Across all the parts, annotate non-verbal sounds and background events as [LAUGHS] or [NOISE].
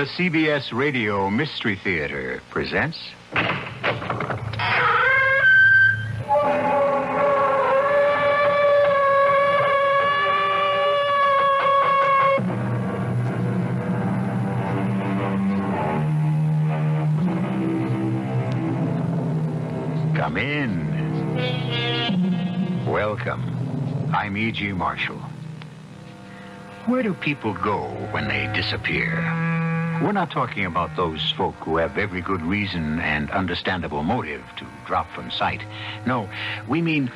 The CBS Radio Mystery Theater presents. Come in. Welcome. I'm E.G. Marshall. Where do people go when they disappear? We're not talking about those folk who have every good reason and understandable motive to drop from sight. No, we mean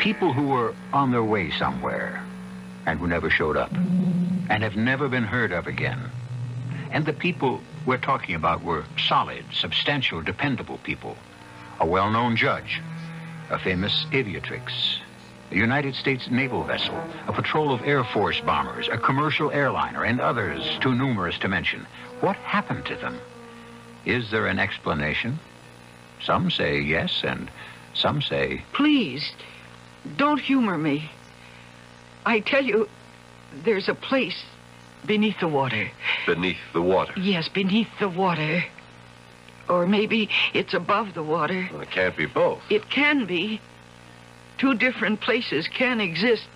people who were on their way somewhere and who never showed up and have never been heard of again. And the people we're talking about were solid, substantial, dependable people. A well known judge, a famous aviatrix, a United States naval vessel, a patrol of Air Force bombers, a commercial airliner, and others too numerous to mention. What happened to them? Is there an explanation? Some say yes, and some say. Please, don't humor me. I tell you, there's a place beneath the water. Beneath the water. Yes, beneath the water. Or maybe it's above the water. Well, it can't be both. It can be. Two different places can exist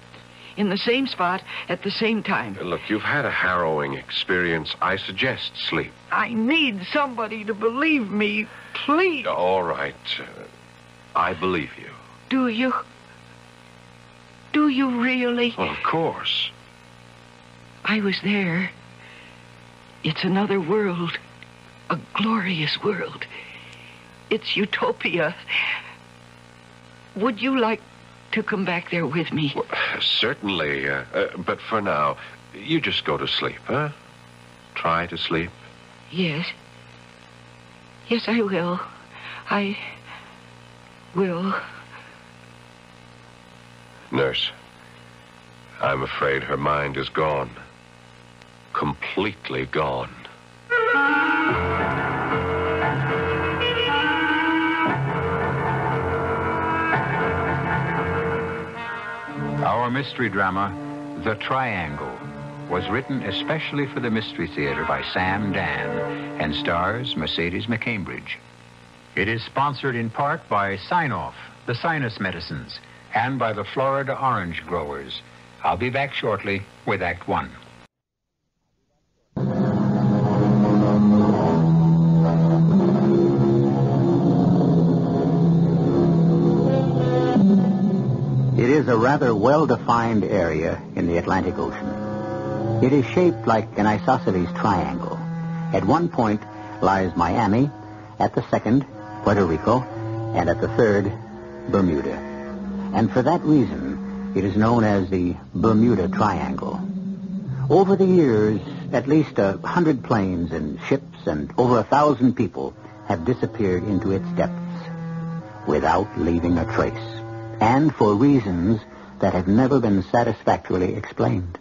in the same spot at the same time. Look, you've had a harrowing experience. I suggest sleep. I need somebody to believe me. Please. All right. I believe you. Do you? Do you really? Well, of course. I was there. It's another world. A glorious world. It's utopia. Would you like to come back there with me? Well, certainly. Uh, uh, but for now, you just go to sleep, huh? Try to sleep. Yes. Yes, I will. I will. Nurse, I'm afraid her mind is gone. Completely gone. Mystery drama, The Triangle, was written especially for the Mystery Theater by Sam Dann and stars Mercedes McCambridge. It is sponsored in part by Sine-Off, the sinus medicines, and by the Florida Orange Growers. I'll be back shortly with Act One. Is a rather well-defined area in the Atlantic Ocean. It is shaped like an isosceles triangle. At one point lies Miami, at the second, Puerto Rico, and at the third, Bermuda. And for that reason, it is known as the Bermuda Triangle. Over the years, at least a hundred planes and ships and over a thousand people have disappeared into its depths without leaving a trace and for reasons that have never been satisfactorily explained.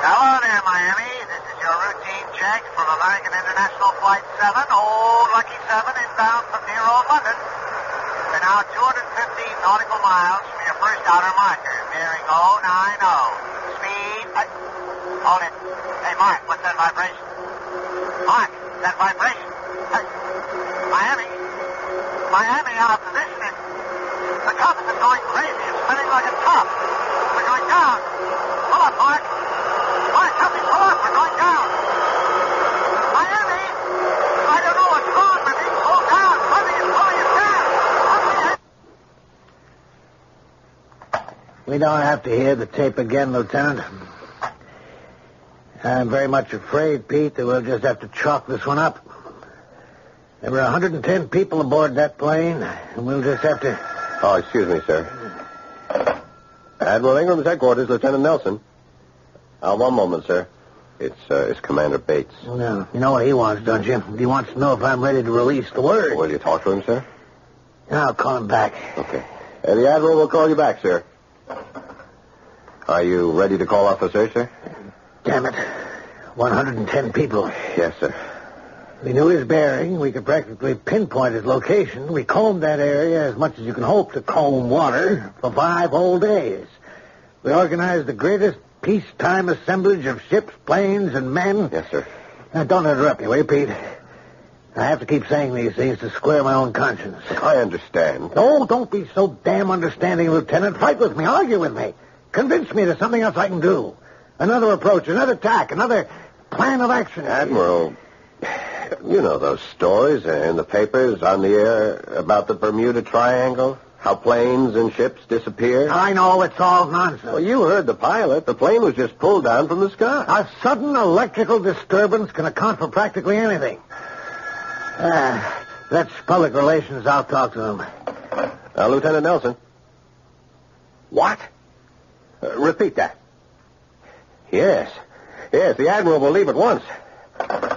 Hello there, Miami. This is your routine check from American International Flight 7, Old Lucky 7, inbound from near old London. We're now 215 nautical miles from your first outer marker, bearing 090. Speed... Uh, hold it. Hey, Mark, what's that vibration? Mark, that vibration. Hey, Miami. Miami, is... Going crazy. Spinning like a top. We're going down. Pull up, Mark. Mark, help me pull up. We're going down. Miami! I don't know what's wrong with me. Pull down. Something is pulling us down. We don't have to hear the tape again, Lieutenant. I'm very much afraid, Pete, that we'll just have to chalk this one up. There were 110 people aboard that plane, and we'll just have to. Oh, excuse me, sir. Admiral Ingram's headquarters, Lieutenant Nelson. Uh, one moment, sir. It's, uh, it's Commander Bates. No, you know what he wants, don't you? He wants to know if I'm ready to release the word. Will you talk to him, sir? I'll call him back. Okay. Uh, the Admiral will call you back, sir. Are you ready to call off the search, sir? Damn it. 110 people. Yes, sir. We knew his bearing. We could practically pinpoint his location. We combed that area as much as you can hope to comb water for five whole days. We organized the greatest peacetime assemblage of ships, planes, and men. Yes, sir. Now, don't interrupt me, will you, Pete? I have to keep saying these things to square my own conscience. I understand. Oh, don't be so damn understanding, Lieutenant. Fight with me. Argue with me. Convince me there's something else I can do. Another approach, another tack, another plan of action. Admiral, you know those stories in the papers on the air about the Bermuda Triangle? How planes and ships disappear? I know it's all nonsense. Well, you heard the pilot. The plane was just pulled down from the sky. A sudden electrical disturbance can account for practically anything. Ah, that's public relations. I'll talk to them. Now, Lieutenant Nelson. What? Uh, repeat that. Yes. Yes, the Admiral will leave at once.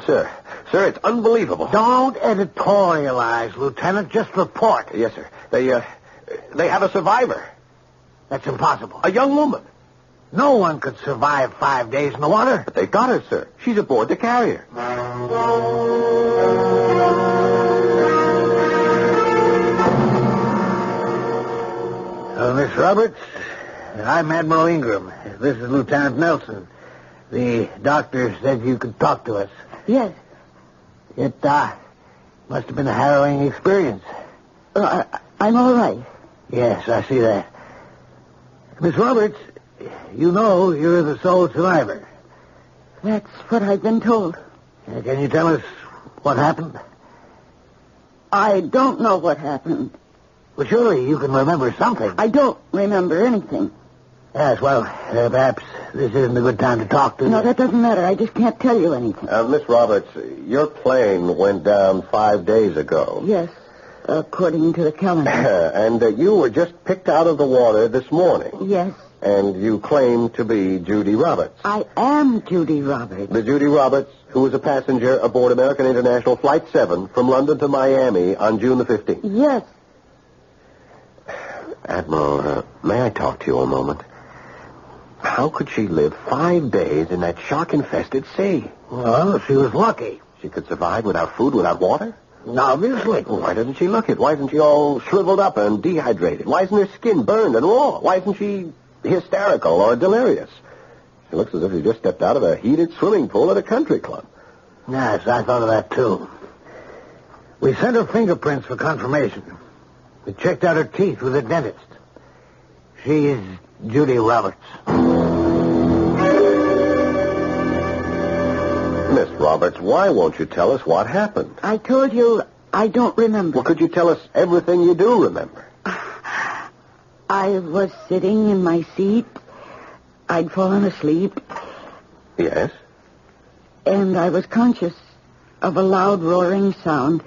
Sir, sir, it's unbelievable. Don't editorialize, Lieutenant. Just report. Yes, sir. They, uh, they have a survivor. That's impossible. A young woman. No one could survive five days in the water. But they've got her, sir. She's aboard the carrier. Miss Roberts, I'm Admiral Ingram. This is Lieutenant Nelson. The doctor said you could talk to us. Yes. It uh, must have been a harrowing experience. Uh, I, I'm all right. Yes, I see that. Miss Roberts, you know you're the sole survivor. That's what I've been told. Can you tell us what happened? I don't know what happened. Well, surely you can remember something. I don't remember anything. Yes, well, uh, perhaps this isn't a good time to talk to you. No, that doesn't matter. I just can't tell you anything. Uh, Miss Roberts, your plane went down five days ago. Yes, according to the calendar. [LAUGHS] and uh, you were just picked out of the water this morning. yes, And you claim to be Judy Roberts. I am Judy Roberts. The Judy Roberts who was a passenger aboard American International Flight 7 from London to Miami on June the 15th. Yes, Admiral, uh, may I talk to you a moment? How could she live five days in that shark-infested sea? Well, she was lucky. She could survive without food, without water? Obviously. Why doesn't she look it? Why isn't she all shriveled up and dehydrated? Why isn't her skin burned and raw? Why isn't she hysterical or delirious? She looks as if she just stepped out of a heated swimming pool at a country club. Yes, I thought of that, too. We sent her fingerprints for confirmation. We checked out her teeth with a dentist. She's Judy Roberts. Miss Roberts, why won't you tell us what happened? I told you I don't remember. Well, could you tell us everything you do remember? [SIGHS] I was sitting in my seat. I'd fallen asleep, Yes. and I was conscious of a loud roaring sound.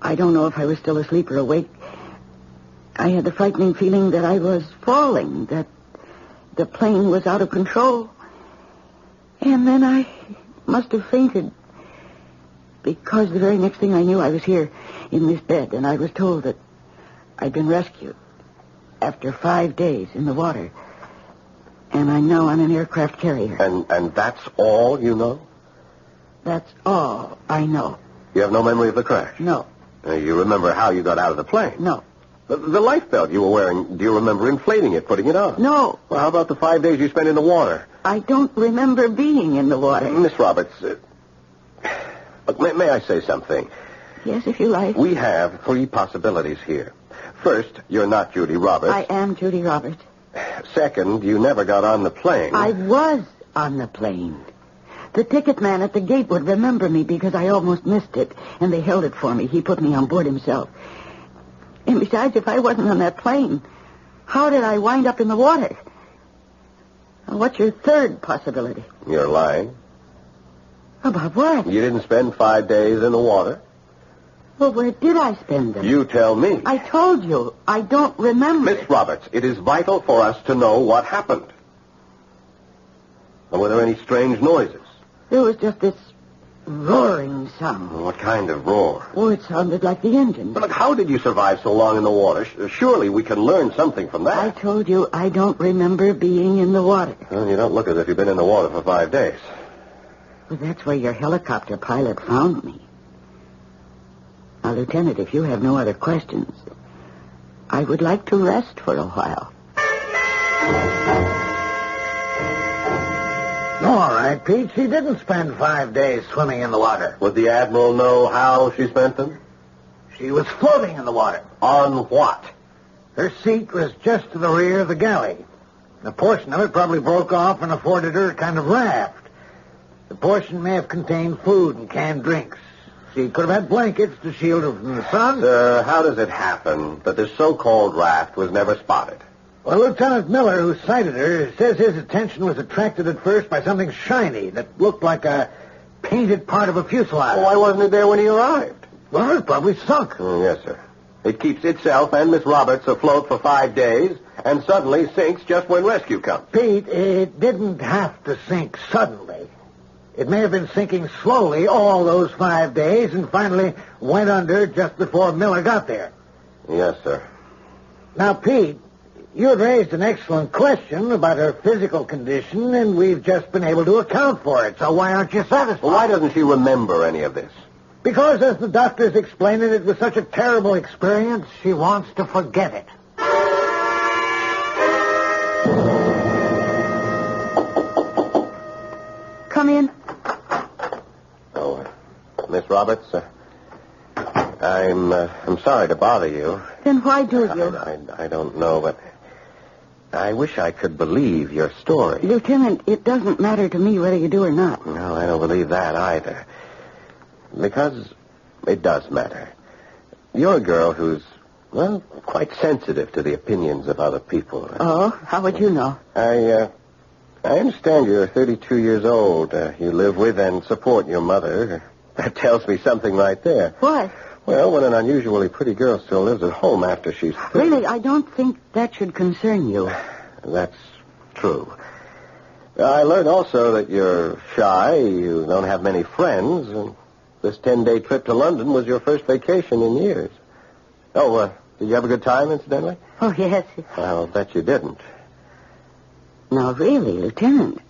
I don't know if I was still asleep or awake. I had the frightening feeling that I was falling, that the plane was out of control. And then I must have fainted because the very next thing I knew I was here in this bed and I was told that I'd been rescued after five days in the water. And I know I'm an aircraft carrier. And and that's all you know? That's all I know. You have no memory of the crash? No, Uh, you remember how you got out of the plane? no, The, the life belt you were wearing, do you remember inflating it, putting it on? no. Well, how about the five days you spent in the water? I don't remember being in the water. Miss Roberts, uh, look, may, may I say something? Yes, if you like. We have three possibilities here. First, you're not Judy Roberts. I am Judy Roberts. Second, you never got on the plane. I was on the plane. The ticket man at the gate would remember me because I almost missed it, and they held it for me. He put me on board himself. And besides, if I wasn't on that plane, how did I wind up in the water? What's your third possibility? You're lying. About what? You didn't spend five days in the water. Well, where did I spend them? You tell me. I told you, I don't remember. Miss Roberts, it is vital for us to know what happened. And were there any strange noises? There was just this roaring sound. What kind of roar? Oh, it sounded like the engine. But look, how did you survive so long in the water? Surely we can learn something from that. I told you I don't remember being in the water. Well, you don't look as if you've been in the water for five days. Well, that's where your helicopter pilot found me. Now, Lieutenant, if you have no other questions, I would like to rest for a while. All right. Pete. She didn't spend five days swimming in the water. Would the Admiral know how she spent them? She was floating in the water. On what? Her seat was just to the rear of the galley. A portion of it probably broke off and afforded her a kind of raft. The portion may have contained food and canned drinks. She could have had blankets to shield her from the sun. Sir, how does it happen that this so-called raft was never spotted? Well, Lieutenant Miller, who sighted her, says his attention was attracted at first by something shiny that looked like a painted part of a fuselage. Why wasn't it there when he arrived? Well, it probably sunk. Oh, yes, sir. It keeps itself and Miss Roberts afloat for five days and suddenly sinks just when rescue comes. Pete, it didn't have to sink suddenly. It may have been sinking slowly all those five days and finally went under just before Miller got there. Yes, sir. Now, Pete, you had raised an excellent question about her physical condition, and we've just been able to account for it. So why aren't you satisfied? Well, why doesn't she remember any of this? Because, as the doctors explain it, it was such a terrible experience, she wants to forget it. Come in. Oh, uh, Miss Roberts, uh, I'm uh, I'm sorry to bother you. Then why do you? I, I, I don't know, but I wish I could believe your story. Lieutenant, it doesn't matter to me whether you do or not. No, I don't believe that either. Because it does matter. You're a girl who's, well, quite sensitive to the opinions of other people. Oh, how would you know? I, uh, I understand you're 32 years old. Uh, you live with and support your mother. That tells me something right there. What? Well, when an unusually pretty girl still lives at home after she's 30, Really, I don't think that should concern you. That's true. I learned also that you're shy, you don't have many friends, and this 10-day trip to London was your first vacation in years. Oh, uh, did you have a good time, incidentally? Oh, yes. I'll bet you didn't. Now, really, Lieutenant,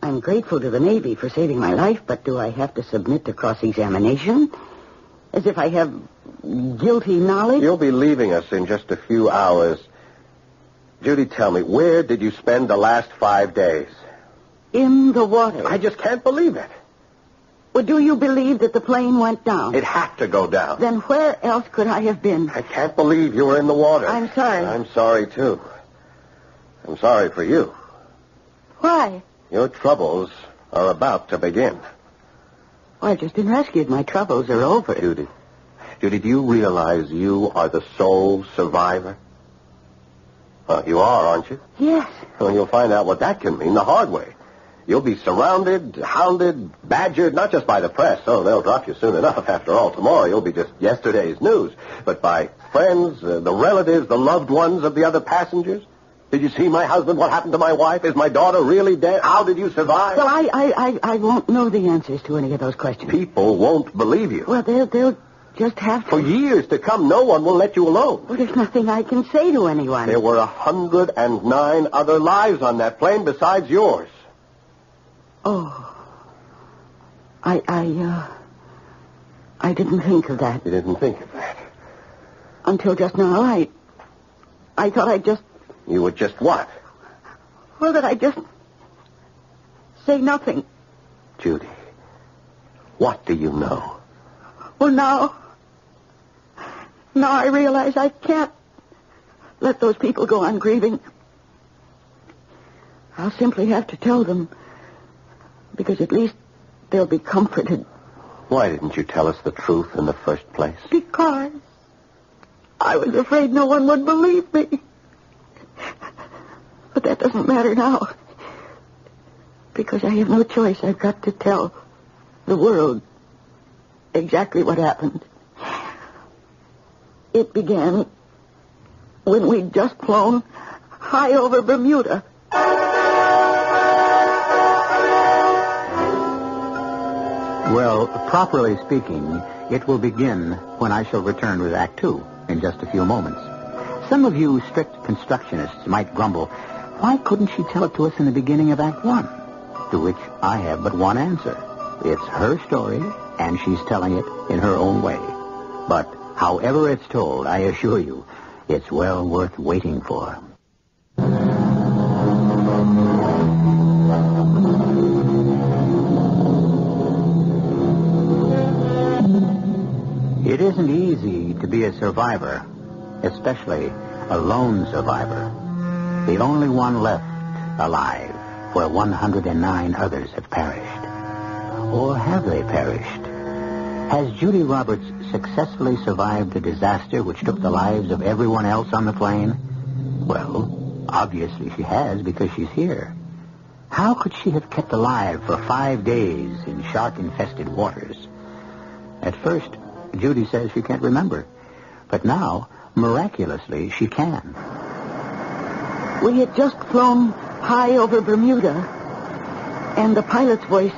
I'm grateful to the Navy for saving my life, but do I have to submit to cross-examination? As if I have guilty knowledge? You'll be leaving us in just a few hours. Judy, tell me, where did you spend the last five days? In the water. I just can't believe it. Well, do you believe that the plane went down? It had to go down. Then where else could I have been? I can't believe you were in the water. I'm sorry. I'm sorry, too. I'm sorry for you. Why? Your troubles are about to begin. Well, I've just been rescued. My troubles are over. Judy. Judy, do you realize you are the sole survivor? Uh, you are, aren't you? Yes. Well, you'll find out what that can mean the hard way. You'll be surrounded, hounded, badgered, not just by the press. Oh, they'll drop you soon enough. After all, tomorrow you'll be just yesterday's news. But by friends, uh, the relatives, the loved ones of the other passengers. Did you see my husband? What happened to my wife? Is my daughter really dead? How did you survive? Well, I, I, I, I won't know the answers to any of those questions. People won't believe you. Well, they'll, they'll just have to. For years to come, no one will let you alone. Well, there's nothing I can say to anyone. There were a hundred and nine other lives on that plane besides yours. Oh. I, I, uh, I didn't think of that You didn't think of that. until just now. I, I thought I'd just, You would just what? well, that I'd just say nothing. Judy, what do you know? Well, now, now I realize I can't let those people go on grieving. I'll simply have to tell them, because at least they'll be comforted. Why didn't you tell us the truth in the first place? Because I was afraid no one would believe me. But that doesn't matter now. Because I have no choice. I've got to tell the world exactly what happened. It began when we'd just flown high over Bermuda. Well, properly speaking, it will begin when I shall return with Act Two in just a few moments. Some of you strict constructionists might grumble, why couldn't she tell it to us in the beginning of Act One? To which I have but one answer. It's her story, and she's telling it in her own way. But however it's told, I assure you, it's well worth waiting for. It isn't easy to be a survivor especially a lone survivor, the only one left alive where 109 others have perished. Or have they perished? Has Judy Roberts successfully survived the disaster which took the lives of everyone else on the plane? Well, obviously she has because she's here. How could she have kept alive for five days in shark-infested waters? At first, Judy says she can't remember. But now, miraculously, she can. We had just flown high over Bermuda, and the pilot's voice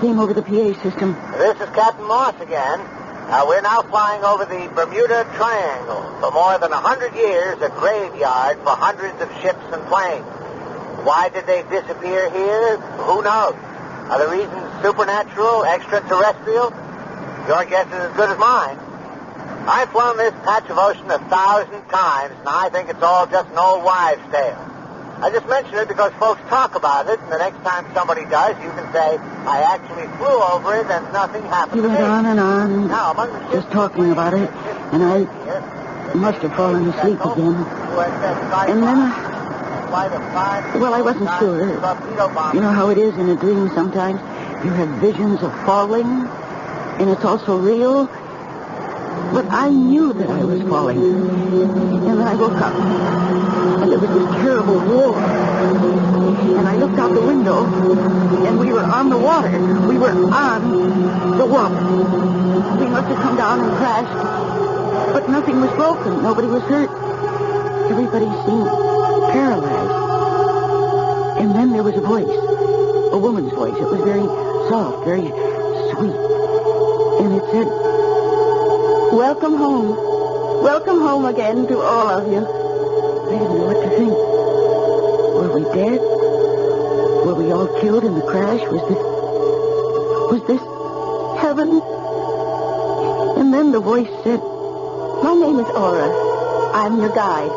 came over the PA system. This is Captain Moss again. Uh, we're now flying over the Bermuda Triangle. For more than a hundred years, a graveyard for hundreds of ships and planes. Why did they disappear here? Who knows? Are the reasons supernatural, extraterrestrial? Your guess is as good as mine. I've flown this patch of ocean a thousand times, and I think it's all just an old wives' tale. I just mention it because folks talk about it, and the next time somebody does, you can say, I actually flew over it and nothing happened He went on and on, Now, among the just talking about it, and I must have fallen asleep again. And then, I, well, I wasn't sure. You know how it is in a dream sometimes? You have visions of falling, and it's also real. But I knew that I was falling. And then I woke up, and there was this terrible war. And I looked out the window, and we were on the water. We were on the water. We must have come down and crashed. But nothing was broken. Nobody was hurt. Everybody seemed paralyzed. And then there was a voice, a woman's voice. It was very soft, very sweet. And it said, Welcome home. Welcome home again to all of you. I didn't know what to think. Were we dead? Were we all killed in the crash? Was this... Was this heaven? And then the voice said, My name is Aura. I'm your guide.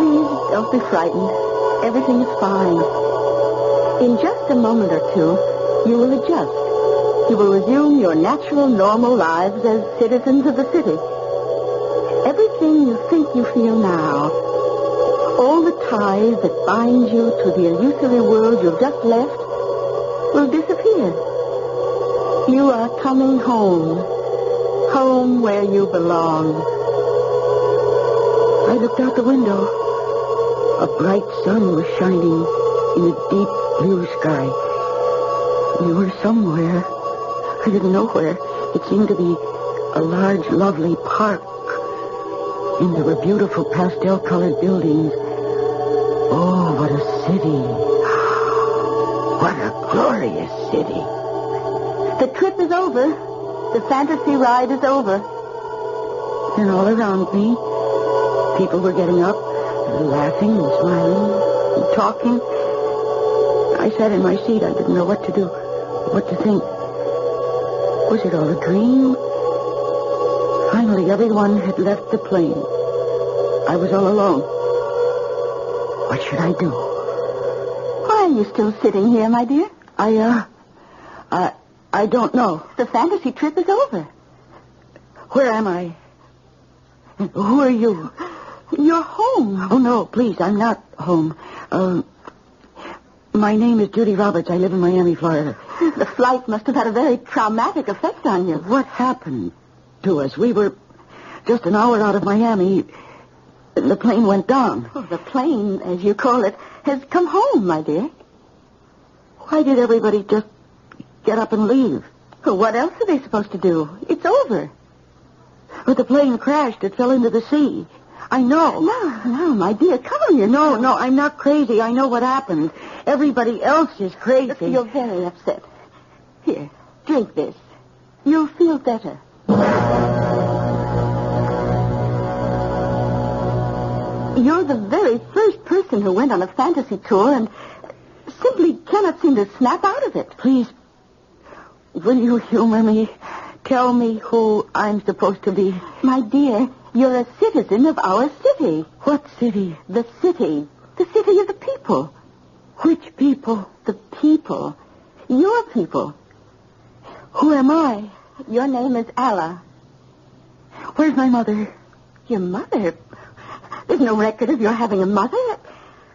Please don't be frightened. Everything is fine. In just a moment or two, you will adjust. You will resume your natural, normal lives as citizens of the city. Everything you think you feel now, all the ties that bind you to the illusory world you've just left, will disappear. You are coming home. Home where you belong. I looked out the window. A bright sun was shining in a deep blue sky. We were somewhere. I didn't know where. It seemed to be a large, lovely park. And there were beautiful pastel-colored buildings. Oh, what a city. [SIGHS] What a glorious city. The trip is over. The fantasy ride is over. And all around me, people were getting up, laughing and smiling and talking. I sat in my seat. I didn't know what to do, what to think. Was it all a dream? Finally, everyone had left the plane. I was all alone. What should I do? Why are you still sitting here, my dear? I, uh, I, I don't know. The fantasy trip is over. Where am I? Who are you? You're home. Oh, no, please, I'm not home. Um, my name is Judy Roberts. I live in Miami, Florida. [LAUGHS] The flight must have had a very traumatic effect on you. What happened to us? We were just an hour out of Miami. The plane went down. Oh, the plane, as you call it, has come home, my dear. Why did everybody just get up and leave? Well, what else are they supposed to do? It's over. But the plane crashed. It fell into the sea. I know. No, no, my dear, cover yourself. No, no, I'm not crazy. I know what happened. Everybody else is crazy. You're very upset. Here, drink this. You'll feel better. You're the very first person who went on a fantasy tour and simply cannot seem to snap out of it. Please, will you humor me? Tell me who I'm supposed to be. My dear, you're a citizen of our city. What city? The city. The city of the people. Which people? The people. Your people. Who am I? Your name is Alla. Where's my mother? Your mother? There's no record of your having a mother.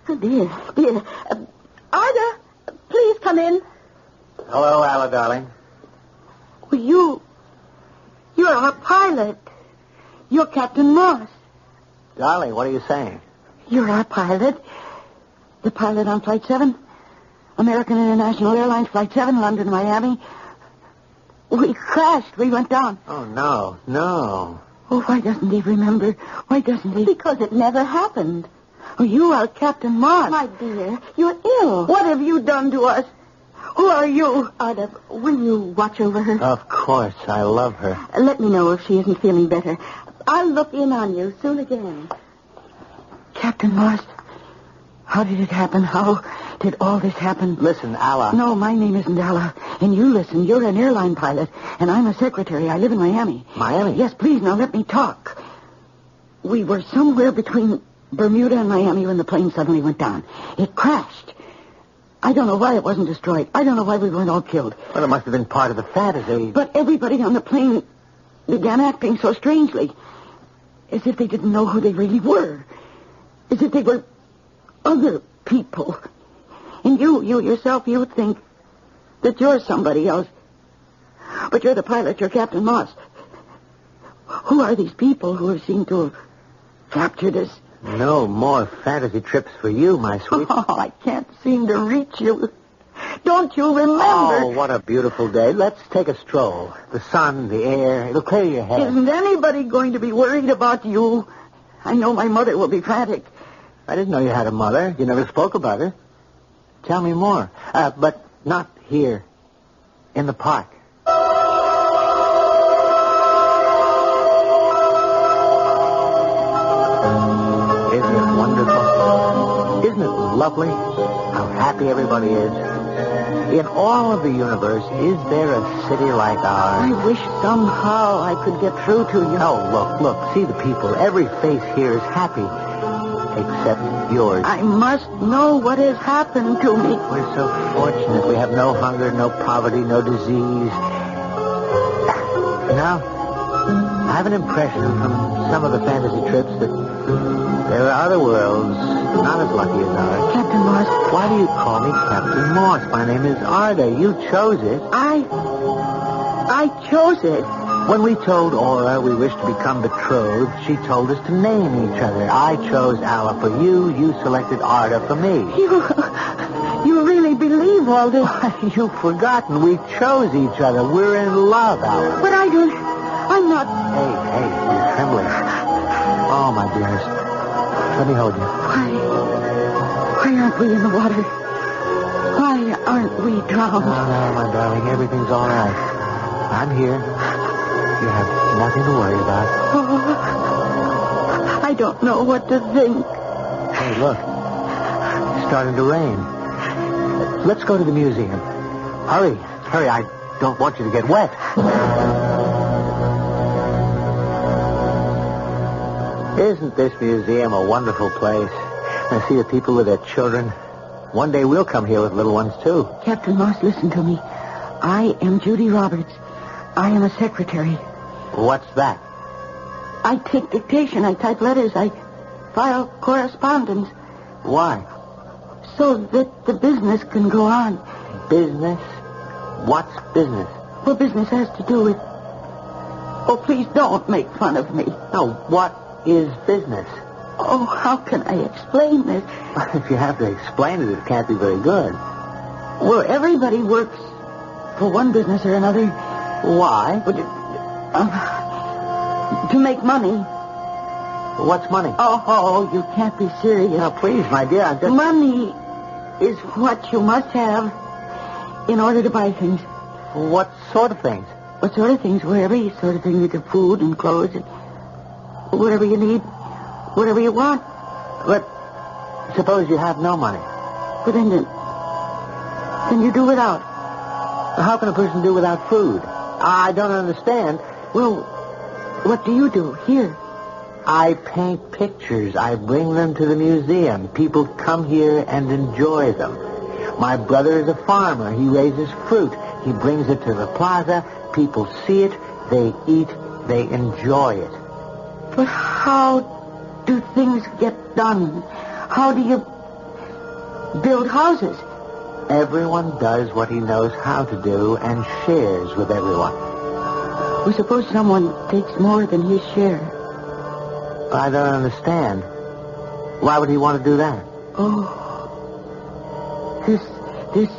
Oh, dear, dear. Uh, Arda, please come in. Hello, Alla, darling. Well, you... You're our pilot. You're Captain Moss. Darling, what are you saying? You're our pilot. The pilot on Flight 7. American International Airlines Flight 7, London to Miami. We crashed. We went down. Oh, no, no. Oh, why doesn't he remember? Why doesn't he? Because it never happened. Oh, you are Captain Moss. My dear, you're ill. What have you done to us? Who are you? Arda, will you watch over her? Of course, I love her. Uh, Let me know if she isn't feeling better. I'll look in on you soon again. Captain Moss, how did it happen? How did all this happen? Listen, Alla. No, my name isn't Alla. And you listen, you're an airline pilot, and I'm a secretary. I live in Miami. Miami? Yes, please, now let me talk. We were somewhere between Bermuda and Miami when the plane suddenly went down. It crashed. I don't know why it wasn't destroyed. I don't know why we weren't all killed. Well, it must have been part of the fantasy. But everybody on the plane began acting so strangely. As if they didn't know who they really were. As if they were other people. And you, you yourself, you think that you're somebody else. But you're the pilot, you're Captain Moss. Who are these people who have seemed to have captured us? No more fantasy trips for you, my sweet. [LAUGHS] Oh, I can't seem to reach you. Don't you remember? Oh, what a beautiful day. Let's take a stroll. The sun, the air, it'll clear your head. Isn't anybody going to be worried about you? I know my mother will be frantic. I didn't know you had a mother. You never spoke about her. Tell me more. Uh, but not here. In the park. Isn't it wonderful? Isn't it lovely how happy everybody is? In all of the universe, is there a city like ours? I wish somehow I could get through to you. Oh, look, look. See the people. Every face here is happy. Except yours. I must know what has happened to me. We're so fortunate. We have no hunger, no poverty, no disease. Now, I have an impression from some of the fantasy trips that there are other worlds not as lucky as ours. Captain Moss, Why do you call me Captain Morse? My name is Arda. You chose it. I... I chose it. When we told Aura we wished to become betrothed, she told us to name each other. I chose Alla for you. You selected Arda for me. You... You really believe all this? Why, You've forgotten. We chose each other. We're in love, Alla. But I don't... I'm not... Hey, hey, you're trembling. Oh, my dears. Let me hold you. Why... Why aren't we in the water? Why aren't we drowned? No, no, my darling. Everything's all right. I'm here. You have nothing to worry about. Oh, I don't know what to think. Hey, look. It's starting to rain. Let's go to the museum. Hurry. Hurry. I don't want you to get wet. Isn't this museum a wonderful place? I see the people with their children. One day we'll come here with little ones, too. Captain Moss, listen to me. I am Judy Roberts. I am a secretary. What's that? I take dictation. I type letters. I file correspondence Why? so that the business can go on. Business? What's business? What business has to do with... Oh, please don't make fun of me. No, what is business? Oh, how can I explain this? If you have to explain it, it can't be very good. Well, everybody works for one business or another. Why? But, uh, to make money. What's money? Oh, oh, you can't be serious. Now, please, my dear, I'm just... Money is what you must have in order to buy things. What sort of things? What sort of things? Whatever you sort of thing, the food and clothes and whatever you need, whatever you want. But suppose you have no money. But then, then, then you do without. How can a person do without food? I don't understand. Well, what do you do here? I paint pictures. I bring them to the museum. People come here and enjoy them. My brother is a farmer. He raises fruit. He brings it to the plaza. People see it. They eat. They enjoy it. But how do things get done? How do you build houses? Everyone does what he knows how to do and shares with everyone. We suppose someone takes more than his share. I don't understand. Why would he want to do that? Oh. This, this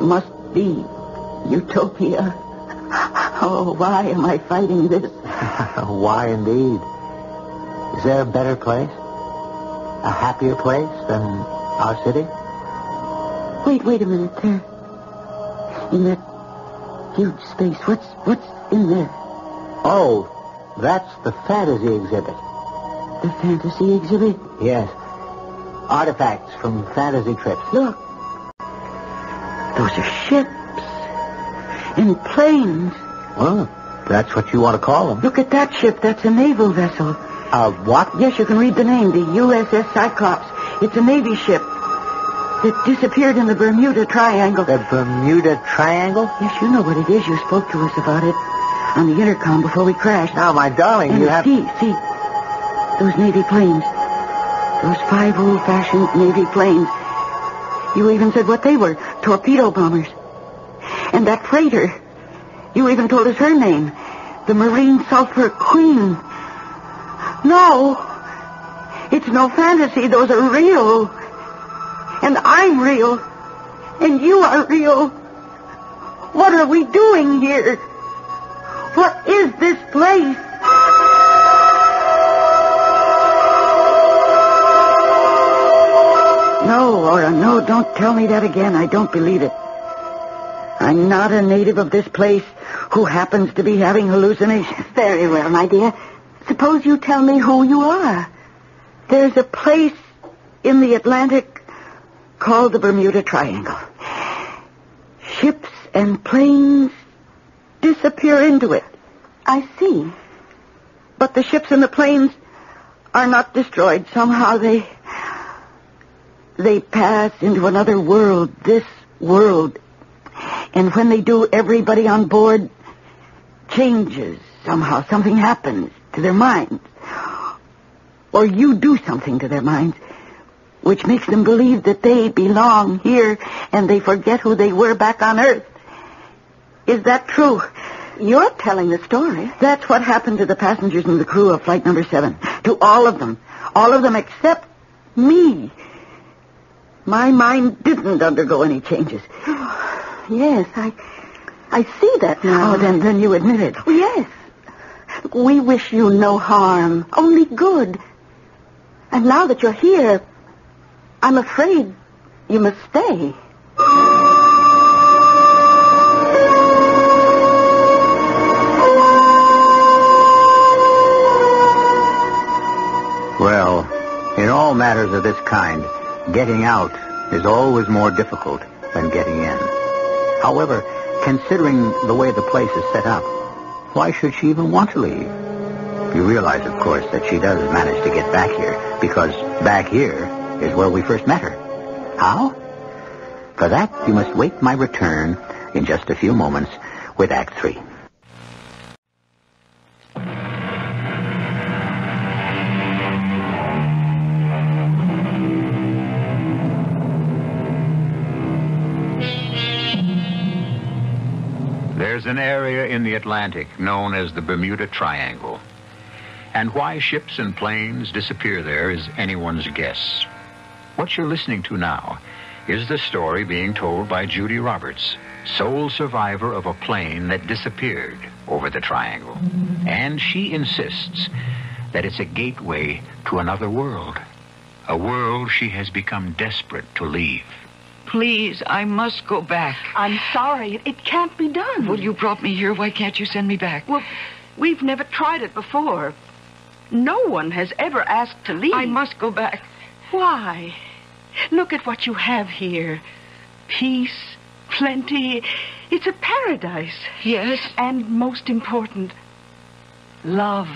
must be utopia. [LAUGHS] Oh, why am I fighting this? [LAUGHS] Why indeed? Is there a better place? A happier place than our city? Wait, wait a minute there. In that huge space, what's what's in there? Oh, that's the fantasy exhibit. The fantasy exhibit? Yes. Artifacts from fantasy trips. Look. Those are ships. And planes. Well, that's what you want to call them. Look at that ship. That's a naval vessel. Uh, what? Yes, you can read the name. The USS Cyclops. It's a Navy ship. It disappeared in the Bermuda Triangle. The Bermuda Triangle? Yes, you know what it is. You spoke to us about it on the intercom before we crashed. Now, my darling, and you have... see, see, those Navy planes. Those five old-fashioned Navy planes. You even said what they were. Torpedo bombers. And that freighter. You even told us her name. The Marine Sulphur Queen. No. It's no fantasy. Those are real. And I'm real. And you are real. What are we doing here? What is this place? No, Laura, no, don't tell me that again. I don't believe it. I'm not a native of this place who happens to be having hallucinations. Very well, my dear. Suppose you tell me who you are. There's a place in the Atlantic called the Bermuda Triangle. Ships and planes disappear into it. I see. But the ships and the planes are not destroyed. Somehow they they pass into another world, this world. And when they do, everybody on board changes somehow. Something happens to their minds. Or you do something to their minds, which makes them believe that they belong here and they forget who they were back on Earth. Is that true? You're telling the story. That's what happened to the passengers and the crew of flight number seven. To all of them. All of them except me. My mind didn't undergo any changes. Yes, I I see that now. Oh, then, then you admit it. Oh, yes. We wish you no harm, only good. And now that you're here, I'm afraid you must stay. Well, in all matters of this kind, getting out is always more difficult than getting in. However, considering the way the place is set up, why should she even want to leave? You realize, of course, that she does manage to get back here, because back here is where we first met her. How? For that, you must wait my return in just a few moments with Act Three. There's an area in the Atlantic known as the Bermuda Triangle. And why ships and planes disappear there is anyone's guess. What you're listening to now is the story being told by Judy Roberts, sole survivor of a plane that disappeared over the triangle. And she insists that it's a gateway to another world, a world she has become desperate to leave. Please, I must go back. I'm sorry. It can't be done. Well, you brought me here. Why can't you send me back? Well, we've never tried it before. No one has ever asked to leave. I must go back. Why? Look at what you have here. Peace, plenty. It's a paradise. Yes? And most important, love.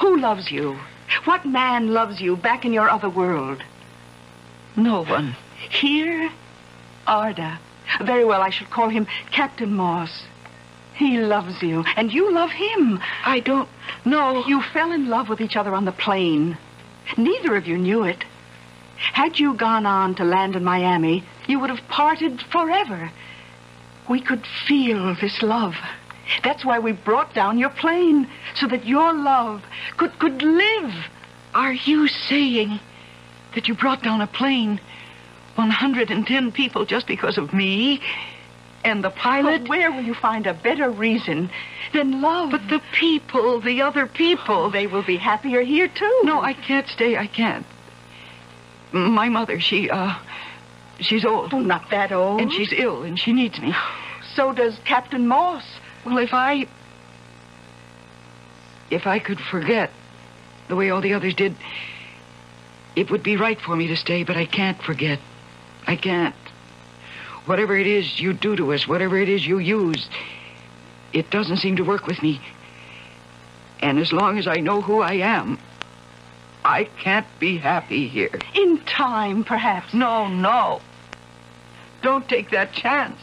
Who loves you? What man loves you back in your other world? No one. Here, Arda. Very well, I shall call him Captain Moss. He loves you, and you love him. I don't know. You fell in love with each other on the plane. Neither of you knew it. Had you gone on to land in Miami, you would have parted forever. We could feel this love. That's why we brought down your plane, so that your love could, could live. Are you saying that you brought down a plane, 110 people, just because of me and the pilot? But where will you find a better reason than love? But the people, the other people. They will be happier here, too. No, I can't stay. I can't. My mother, she, uh, she's old. Oh, not that old. And she's ill, and she needs me. So does Captain Moss. Well, if I. If I could forget the way all the others did, it would be right for me to stay, but I can't forget. I can't. Whatever it is you do to us, whatever it is you use, it doesn't seem to work with me. And as long as I know who I am, I can't be happy here. In time, perhaps. No, no. Don't take that chance.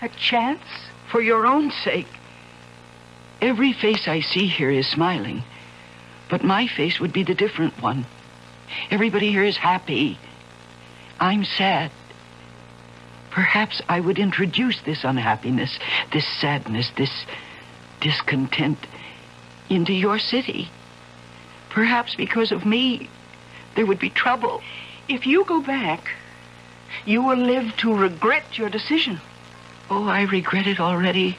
A chance? For your own sake. Every face I see here is smiling. But my face would be the different one. Everybody here is happy. I'm sad. Perhaps I would introduce this unhappiness, this sadness, this discontent into your city. Perhaps because of me, there would be trouble. If you go back, you will live to regret your decision. Oh, I regret it already.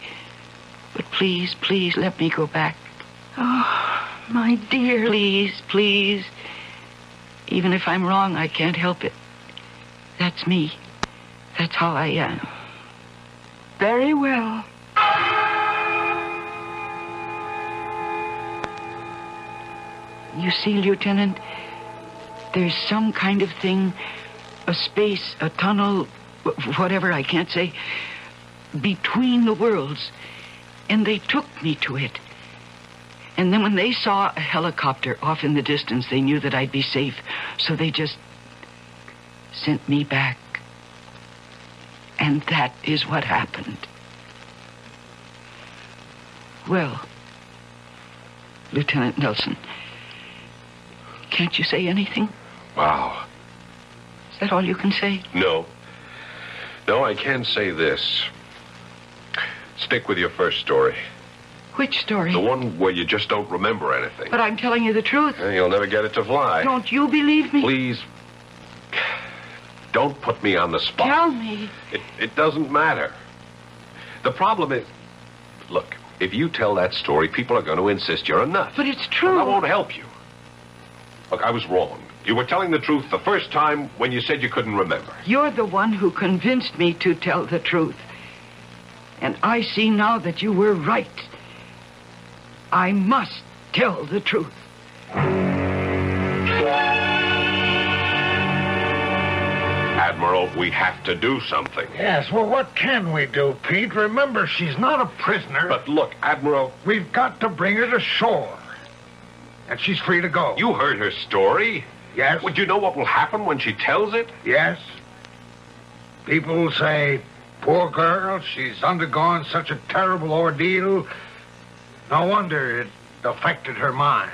But please, please let me go back. Oh, my dear. Please, please. Even if I'm wrong, I can't help it. That's me. That's how I am. Very well. You see, Lieutenant, there's some kind of thing, a space, a tunnel, whatever, I can't say, between the worlds. And they took me to it. And then when they saw a helicopter off in the distance, they knew that I'd be safe. So they just sent me back. And that is what happened. Well, Lieutenant Nelson, can't you say anything? Wow. Is that all you can say? No. No, I can say this. Stick with your first story. Which story? The one where you just don't remember anything. But I'm telling you the truth. You'll never get it to fly. Don't you believe me? Please, don't put me on the spot. Tell me. It, it doesn't matter. The problem is, look, if you tell that story, people are going to insist you're a nut. But it's true. Well, that won't help you. Look, I was wrong. You were telling the truth the first time when you said you couldn't remember. You're the one who convinced me to tell the truth. And I see now that you were right. I must tell the truth. Admiral, we have to do something. Yes, well, what can we do, Pete? Remember, she's not a prisoner. But look, Admiral, We've got to bring her to shore. And she's free to go. you heard her story. Yes? Would you know what will happen when she tells it? Yes. People will say, poor girl, she's undergone such a terrible ordeal. No wonder it affected her mind.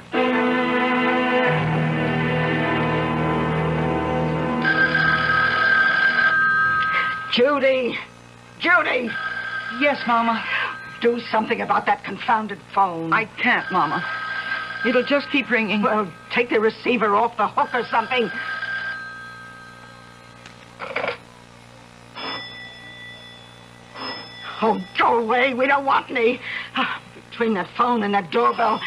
Judy! Judy! Yes, Mama. Do something about that confounded phone. I can't, Mama. It'll just keep ringing. Well, take the receiver off the hook or something. Oh, go away. We don't want any. Ah, Between that phone and that doorbell.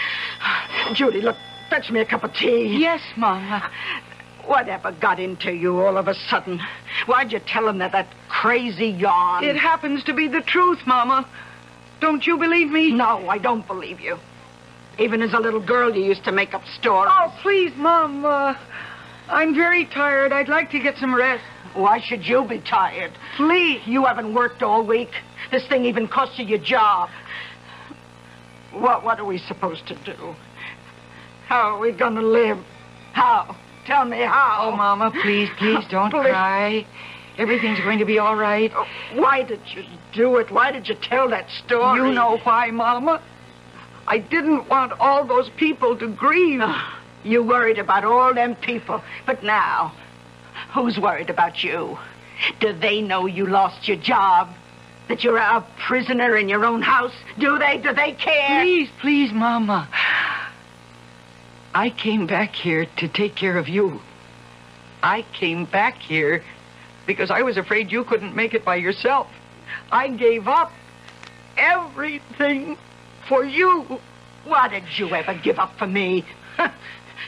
Judy, look, fetch me a cup of tea. Yes, Mama. Whatever got into you all of a sudden? Why'd you tell him that that crazy yarn? It happens to be the truth, Mama. Don't you believe me? No, I don't believe you. Even as a little girl, you used to make up stories. Oh, please, Mom. Uh, I'm very tired. I'd like to get some rest. Why should you be tired? Please. You haven't worked all week. This thing even cost you your job. What, what are we supposed to do? How are we going to live? How? Tell me how. Oh, Mama, please, please don't Please. cry. Everything's going to be all right. Oh, why did you do it? Why did you tell that story? You know why, Mama. I didn't want all those people to grieve. Ah, you worried about all them people. But now, who's worried about you? Do they know you lost your job? That you're a prisoner in your own house? Do they? Do they care? Please, please, Mama. I came back here to take care of you. I came back here because I was afraid you couldn't make it by yourself. I gave up everything for you. Why did you ever give up for me? [LAUGHS]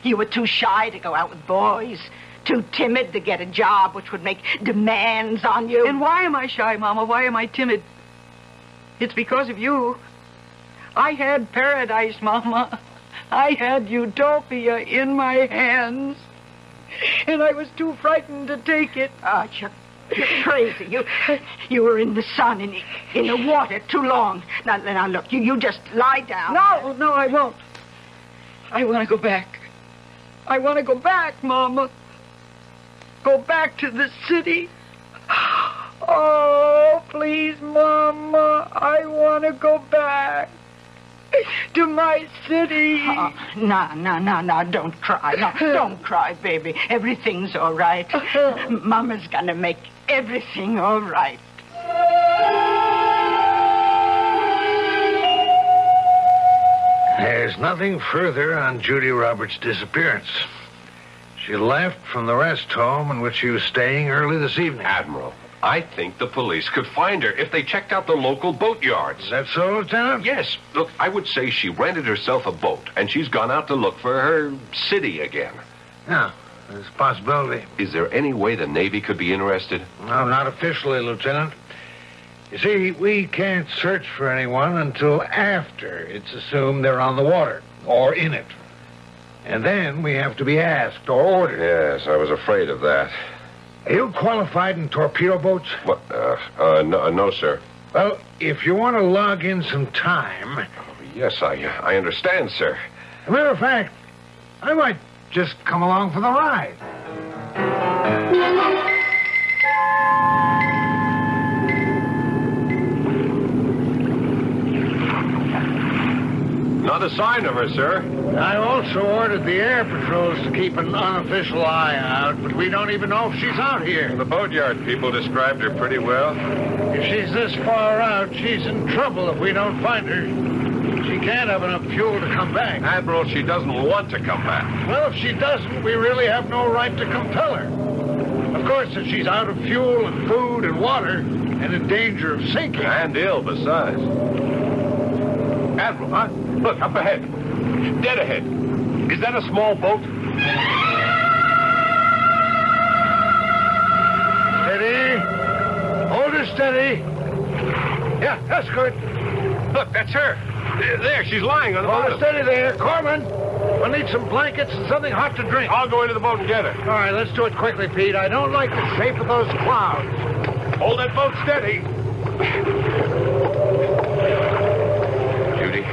you were too shy to go out with boys. Too timid to get a job which would make demands on you. And why am I shy, Mama? Why am I timid? It's because of you. I had paradise, Mama. I had utopia in my hands. And I was too frightened to take it. Oh, you're, you're crazy. You you were in the sun, and in the water, too long. Now, now look, you, you just lie down. No, no, I won't. I want to go back. I want to go back, Mama. Go back to the city. Oh, please, Mama. I want to go back [LAUGHS] to my city. Oh, no, no, no, no, don't cry. No, [LAUGHS] don't cry, baby. Everything's all right. [LAUGHS] Mama's gonna make everything all right. There's nothing further on Judy Roberts' disappearance. She left from the rest home in which she was staying early this evening. Admiral, I think the police could find her if they checked out the local boatyards. Is that so, Lieutenant? Yes. Look, I would say she rented herself a boat, and she's gone out to look for her city again. Yeah, there's a possibility. Is there any way the Navy could be interested? No, not officially, Lieutenant. You see, we can't search for anyone until after it's assumed they're on the water or in it. And then we have to be asked or ordered. Yes, I was afraid of that. Are you qualified in torpedo boats? What? Uh, uh, no, uh, no, sir. Well, if you want to log in some time. Yes, I, I understand, sir. As a matter of fact, I might just come along for the ride. Not a sign of her, sir. I also ordered the air patrols to keep an unofficial eye out, but we don't even know if she's out here. The boatyard people described her pretty well. If she's this far out, she's in trouble if we don't find her. She can't have enough fuel to come back. Admiral, she doesn't want to come back. Well, if she doesn't, we really have no right to compel her. Of course, if she's out of fuel and food and water and in danger of sinking. And ill, besides. Admiral, huh? Look, up ahead. Dead ahead. Is that a small boat? Steady. Hold her steady. Yeah, that's good. Look, that's her. There, she's lying on the Hold her steady there. Corman, we'll need some blankets and something hot to drink. I'll go into the boat and get her. All right, let's do it quickly, Pete. I don't like the shape of those clouds. Hold that boat steady. Judy,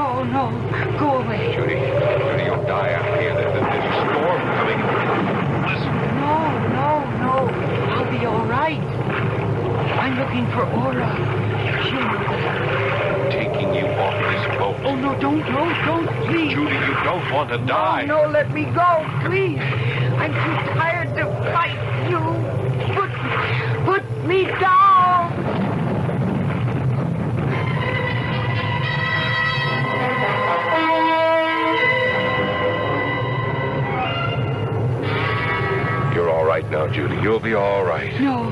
Oh, no. Go away. Judy, Judy, you'll die out here. There's, there's a storm coming. Listen, No, no, no. I'll be all right. I'm looking for Aura. That. Taking you off this boat. Oh, no, don't, no, don't, please. Judy, you don't want to die. No, no, let me go, please. I'm too tired now, Judy. You'll be all right. No,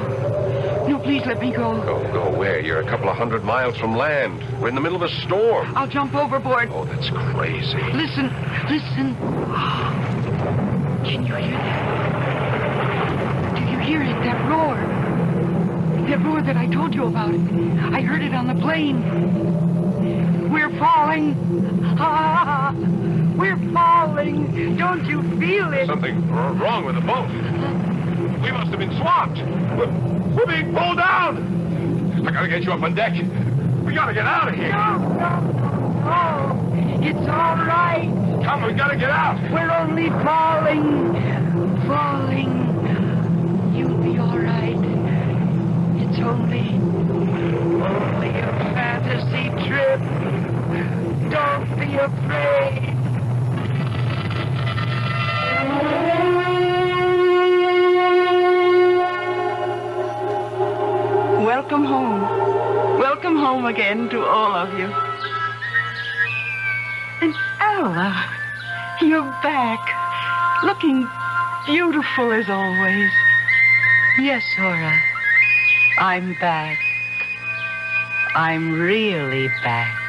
no, please let me go. Go, go where? You're a couple of hundred miles from land. We're in the middle of a storm. I'll jump overboard. Oh, that's crazy. Listen, listen. Can you hear that? Do you hear it? That roar. That roar that I told you about. I heard it on the plane. We're falling. Ah, [LAUGHS] we're falling. Don't you feel it? Something wrong with the boat. We must have been swamped. We're, we're being pulled down. I gotta get you up on deck. We gotta get out of here. No, no, no. It's all right. Come, we gotta get out. We're only falling. falling. You'll be all right. It's only, only a fantasy trip. Don't be afraid. Welcome home. Welcome home again to all of you. And Alla, you're back. Looking beautiful as always. Yes, Hora. I'm back. I'm really back.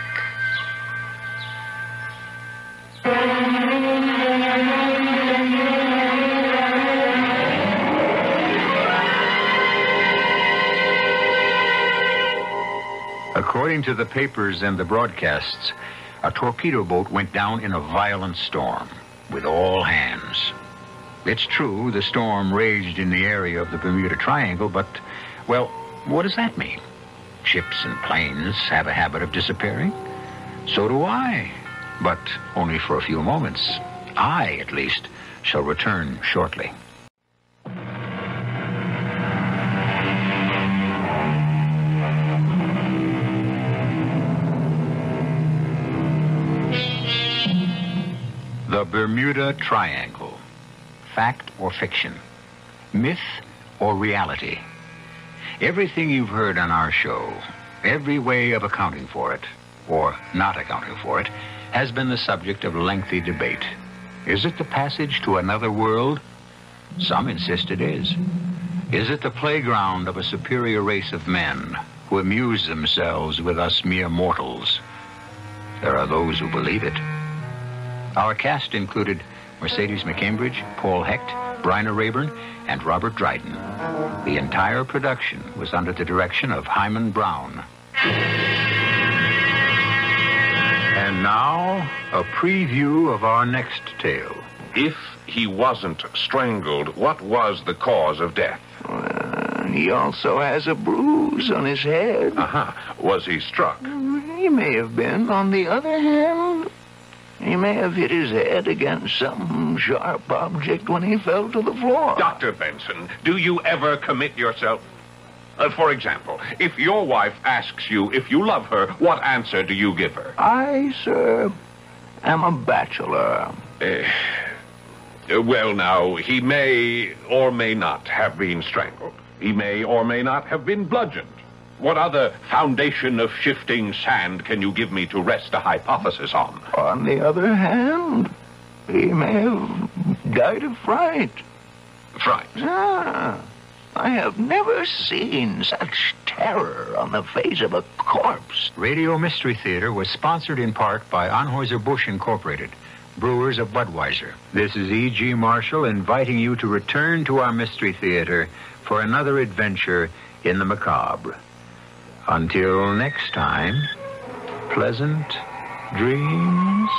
According to the papers and the broadcasts, a torpedo boat went down in a violent storm with all hands. It's true the storm raged in the area of the Bermuda Triangle, but, well, what does that mean? Ships and planes have a habit of disappearing. So do I, but only for a few moments. I, at least, shall return shortly. Bermuda Triangle. Fact or fiction? Myth or reality? Everything you've heard on our show, every way of accounting for it, or not accounting for it, has been the subject of lengthy debate. Is it the passage to another world? Some insist it is. Is it the playground of a superior race of men who amuse themselves with us mere mortals? There are those who believe it. Our cast included Mercedes McCambridge, Paul Hecht, Bryna Raeburn, and Robert Dryden. The entire production was under the direction of Himan Brown. And now, a preview of our next tale. If he wasn't strangled, what was the cause of death? He also has a bruise on his head. Uh-huh. Was he struck? He may have been. On the other hand, he may have hit his head against some sharp object when he fell to the floor. Dr. Benson, do you ever commit yourself? Uh, for example, if your wife asks you if you love her, what answer do you give her? I, sir, am a bachelor. Uh, well, now, he may or may not have been strangled. He may or may not have been bludgeoned. What other foundation of shifting sand can you give me to rest a hypothesis on? On the other hand, he may have died of fright. Fright? Ah, I have never seen such terror on the face of a corpse. Radio Mystery Theater was sponsored in part by Anheuser-Busch Incorporated, brewers of Budweiser. This is E.G. Marshall inviting you to return to our Mystery Theater for another adventure in the macabre. Until next time, pleasant dreams.